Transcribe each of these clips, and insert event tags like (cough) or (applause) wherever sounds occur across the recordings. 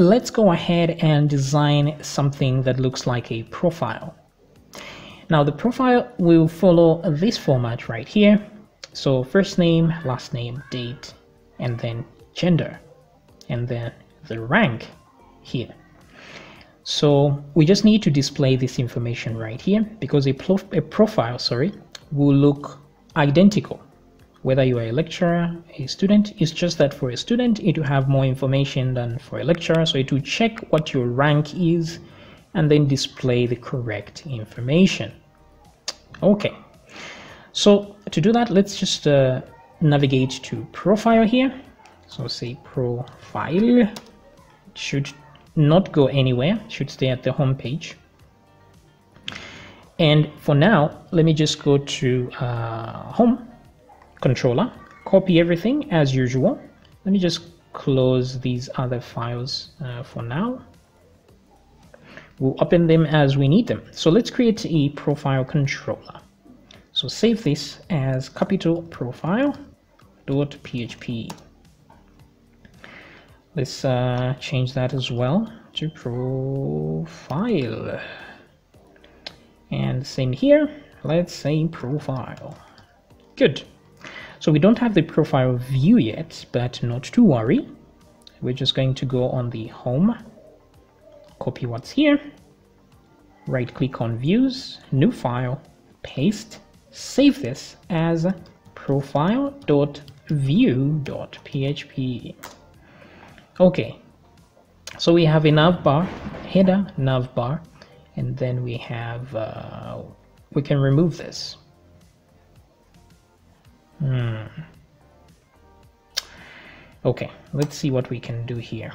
let's go ahead and design something that looks like a profile. Now the profile will follow this format right here. So first name, last name, date, and then gender, and then the rank here. So we just need to display this information right here because a, a profile, sorry, will look identical whether you are a lecturer, a student. It's just that for a student, it will have more information than for a lecturer. So it will check what your rank is and then display the correct information. Okay, so to do that, let's just uh, navigate to profile here. So say profile, it should not go anywhere, it should stay at the home page. And for now, let me just go to uh, home controller, copy everything as usual. Let me just close these other files uh, for now. We'll open them as we need them. So let's create a profile controller. So save this as capital profile dot php. Let's uh, change that as well to profile. And same here, let's say profile. Good. So we don't have the profile view yet, but not to worry. We're just going to go on the home, copy what's here, right click on views, new file, paste, save this as profile.view.php. Okay, so we have a nav bar, header, nav bar, and then we have, uh, we can remove this. Hmm. Okay, let's see what we can do here.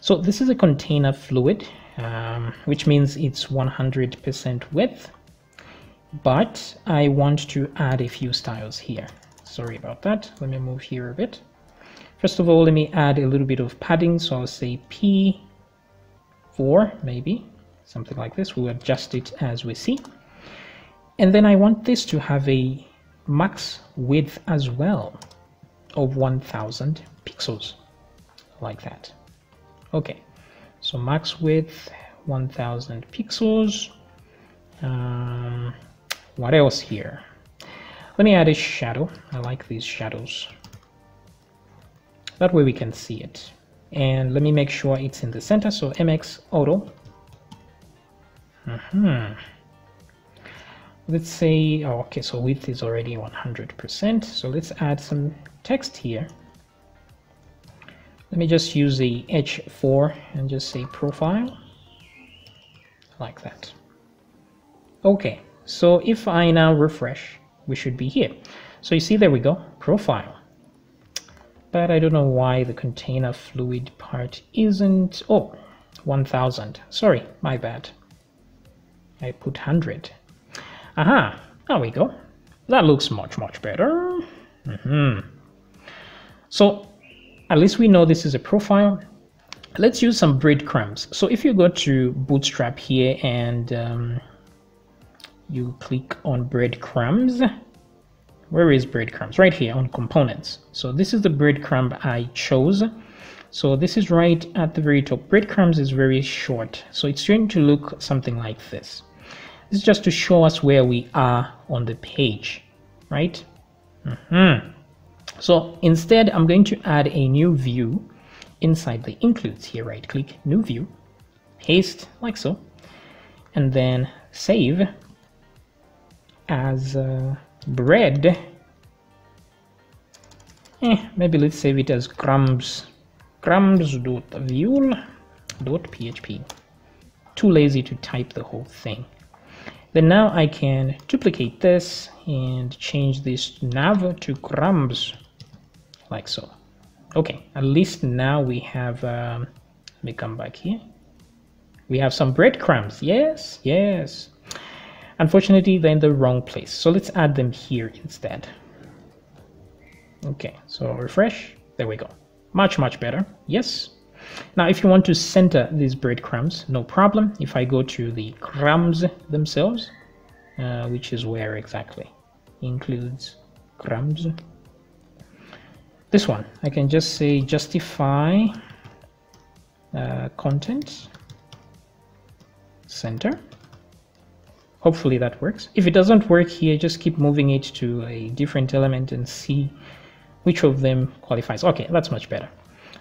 So this is a container fluid, um, which means it's 100% width, but I want to add a few styles here. Sorry about that. Let me move here a bit. First of all, let me add a little bit of padding. So I'll say P4, maybe, something like this. We'll adjust it as we see. And then I want this to have a max width as well of 1000 pixels like that. Okay so max width 1000 pixels. Um, what else here? Let me add a shadow. I like these shadows. That way we can see it. And let me make sure it's in the center so mx auto. Mm -hmm let's say oh, okay so width is already 100% so let's add some text here. Let me just use the h4 and just say profile like that. Okay so if I now refresh we should be here. So you see there we go profile. But I don't know why the container fluid part isn't oh 1000 sorry my bad. I put 100 Aha, there we go. That looks much, much better. Mm -hmm. So at least we know this is a profile. Let's use some breadcrumbs. So if you go to Bootstrap here and um, you click on breadcrumbs, where is breadcrumbs? Right here on components. So this is the breadcrumb I chose. So this is right at the very top. Breadcrumbs is very short. So it's going to look something like this. This is just to show us where we are on the page, right? Mm -hmm. So instead, I'm going to add a new view inside the includes here, right click, new view, paste like so, and then save as uh, bread. Eh, maybe let's save it as crumbs, crumbs.view.php. Too lazy to type the whole thing. Then now I can duplicate this and change this nav to crumbs like so. Okay, at least now we have, um, let me come back here. We have some breadcrumbs. Yes, yes. Unfortunately, they're in the wrong place. So let's add them here instead. Okay, so refresh. There we go. Much, much better. Yes. Now, if you want to center these breadcrumbs, no problem. If I go to the crumbs themselves, uh, which is where exactly includes crumbs. This one, I can just say justify uh, content center hopefully that works if it doesn't work here just keep moving it to a different element and see which of them qualifies okay that's much better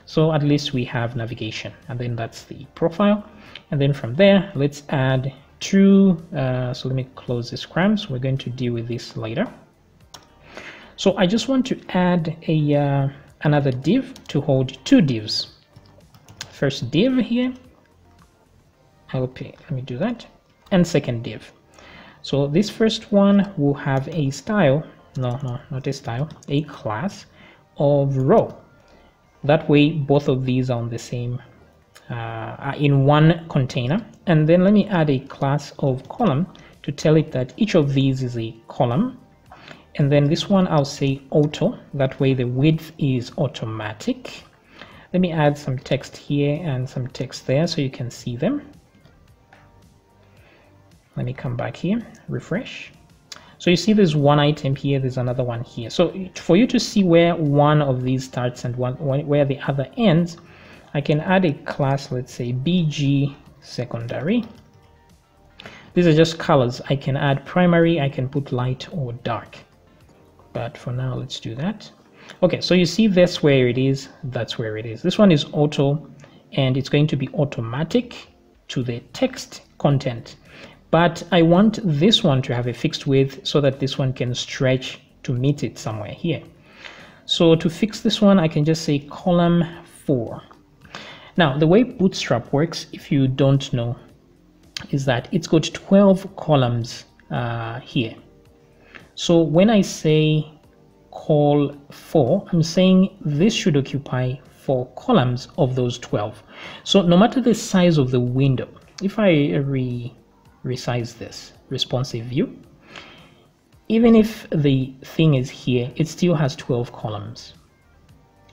so at least we have navigation. And then that's the profile. And then from there let's add two uh, so let me close this crumbs we're going to deal with this later. So I just want to add a uh, another div to hold two divs. First div here. Okay let me do that. And second div. So this first one will have a style, no, no, not a style, a class of row. That way, both of these are on the same, uh, in one container. And then let me add a class of column to tell it that each of these is a column. And then this one, I'll say auto. That way the width is automatic. Let me add some text here and some text there so you can see them. Let me come back here, refresh. So you see there's one item here, there's another one here. So for you to see where one of these starts and one where the other ends, I can add a class, let's say BG secondary. These are just colors. I can add primary, I can put light or dark. But for now, let's do that. Okay, so you see this where it is, that's where it is. This one is auto and it's going to be automatic to the text content but I want this one to have a fixed width so that this one can stretch to meet it somewhere here. So to fix this one, I can just say column 4. Now, the way Bootstrap works, if you don't know, is that it's got 12 columns uh, here. So when I say call 4, I'm saying this should occupy 4 columns of those 12. So no matter the size of the window, if I re resize this responsive view. Even if the thing is here, it still has 12 columns.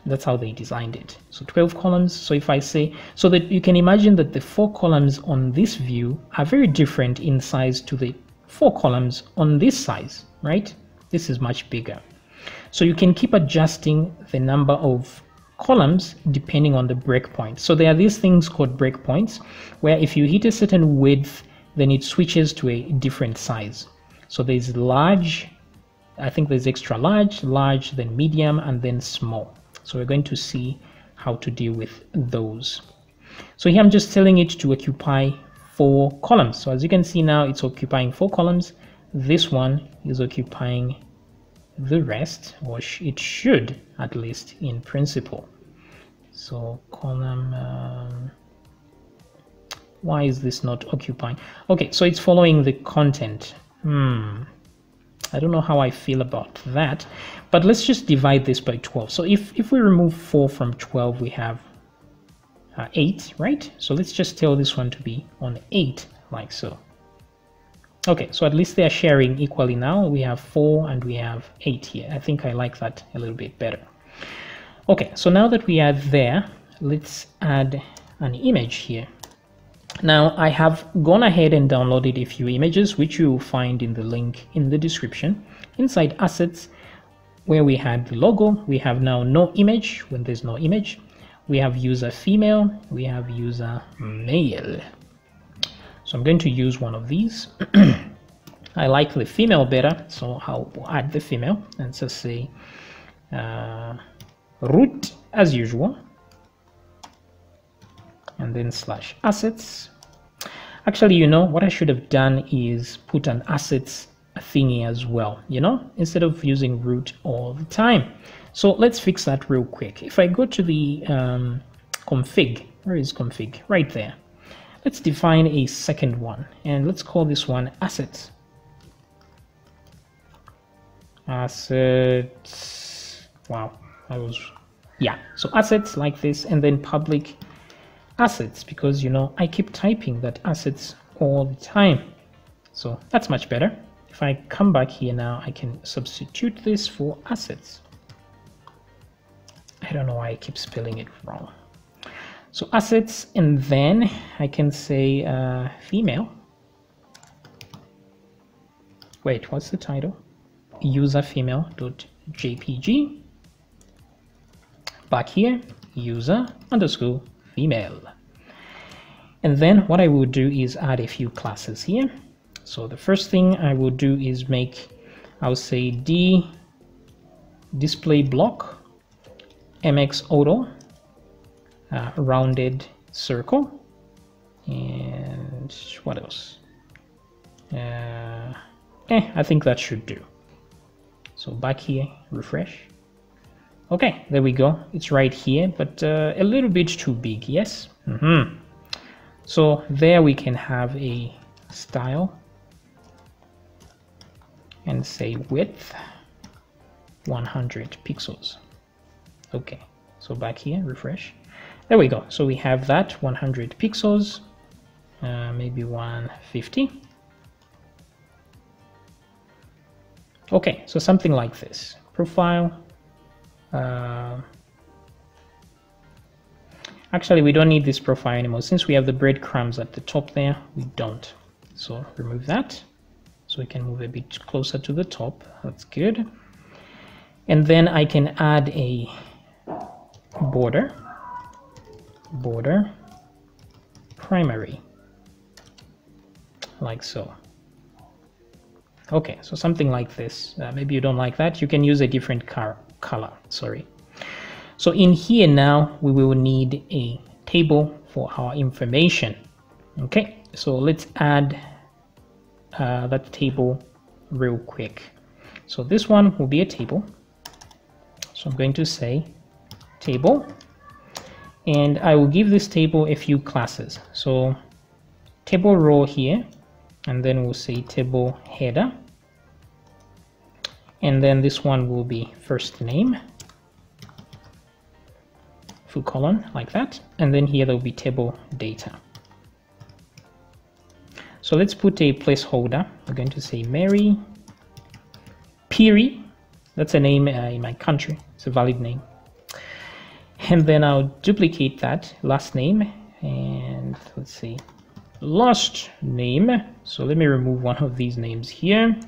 That's how they designed it. So 12 columns. So if I say, so that you can imagine that the four columns on this view are very different in size to the four columns on this size, right? This is much bigger. So you can keep adjusting the number of columns depending on the breakpoint. So there are these things called breakpoints where if you hit a certain width then it switches to a different size. So there's large, I think there's extra large, large, then medium, and then small. So we're going to see how to deal with those. So here I'm just telling it to occupy four columns. So as you can see now, it's occupying four columns. This one is occupying the rest, or it should at least in principle. So column, um, why is this not occupying? Okay so it's following the content. Hmm. I don't know how I feel about that but let's just divide this by 12 so if if we remove 4 from 12 we have uh, 8 right? So let's just tell this one to be on 8 like so. Okay so at least they are sharing equally now. We have 4 and we have 8 here. I think I like that a little bit better. Okay so now that we are there let's add an image here now I have gone ahead and downloaded a few images which you will find in the link in the description. Inside assets where we had the logo, we have now no image when there's no image. We have user female, we have user male. So I'm going to use one of these. (clears throat) I like the female better, so I'll add the female and just say uh, root as usual and then slash assets. Actually, you know, what I should have done is put an assets thingy as well, you know, instead of using root all the time. So let's fix that real quick. If I go to the um, config, where is config? Right there. Let's define a second one and let's call this one assets. Assets. Wow, I was, yeah. So assets like this and then public assets because you know I keep typing that assets all the time. So that's much better. If I come back here now I can substitute this for assets I don't know why I keep spelling it wrong. So assets and then I can say uh, female. Wait what's the title? User female dot jpg back here user underscore female. And then what I will do is add a few classes here. So the first thing I will do is make, I'll say D display block MX auto uh, rounded circle and what else? Uh, eh, I think that should do. So back here refresh okay there we go. It's right here but uh, a little bit too big yes? Mm -hmm. so there we can have a style and say width 100 pixels. Okay so back here refresh. There we go. So we have that 100 pixels uh, maybe 150 okay so something like this. Profile uh, actually we don't need this profile anymore. Since we have the breadcrumbs at the top there we don't. So remove that. So we can move a bit closer to the top. That's good. And then I can add a border. Border. Primary. Like so. Okay so something like this. Uh, maybe you don't like that. You can use a different car color sorry. So in here now we will need a table for our information okay? So let's add uh, that table real quick. So this one will be a table. So I'm going to say table and I will give this table a few classes. So table row here and then we'll say table header and then this one will be first name. Full colon like that. And then here there will be table data. So let's put a placeholder. We're going to say Mary Piri. That's a name uh, in my country. It's a valid name. And then I'll duplicate that last name. And let's see. Last name. So let me remove one of these names here.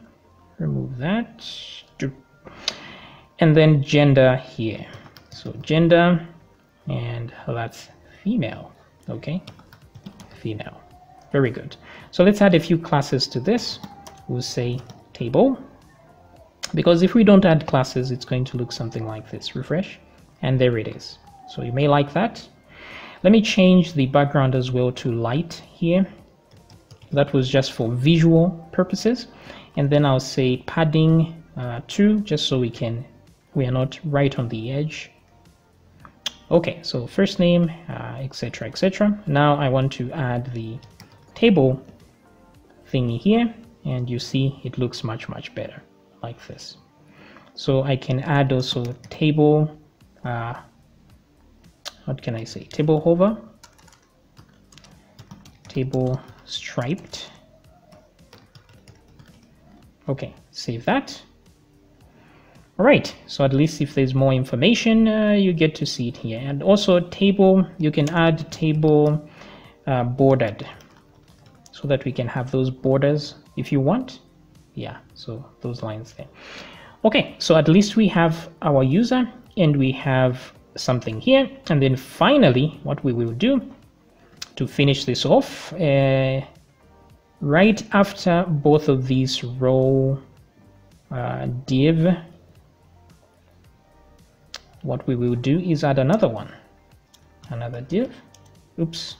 Remove that and then gender here. So gender and that's female okay? Female. Very good. So let's add a few classes to this. We'll say table. Because if we don't add classes it's going to look something like this. Refresh. And there it is. So you may like that. Let me change the background as well to light here. That was just for visual purposes. And then I'll say padding uh, 2 just so we can we are not right on the edge. Okay, so first name, etc, uh, etc. Et now I want to add the table thingy here and you see it looks much much better like this. So I can add also table uh, what can I say table hover table striped okay save that all right so at least if there's more information uh, you get to see it here. And also table you can add table uh, bordered so that we can have those borders if you want. Yeah so those lines there. Okay so at least we have our user and we have something here. And then finally what we will do to finish this off uh, right after both of these row uh, div what we will do is add another one another div oops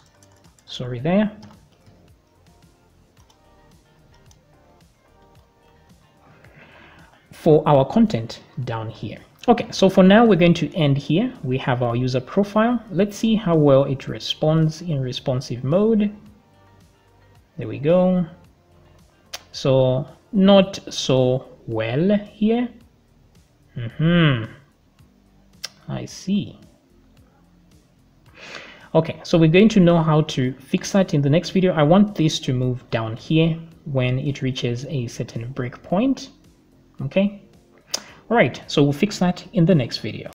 sorry there for our content down here Okay, so for now we're going to end here. We have our user profile. Let's see how well it responds in responsive mode. There we go. So not so well here. Mm hmm I see. Okay, so we're going to know how to fix that in the next video. I want this to move down here when it reaches a certain breakpoint. Okay, Alright, so we'll fix that in the next video.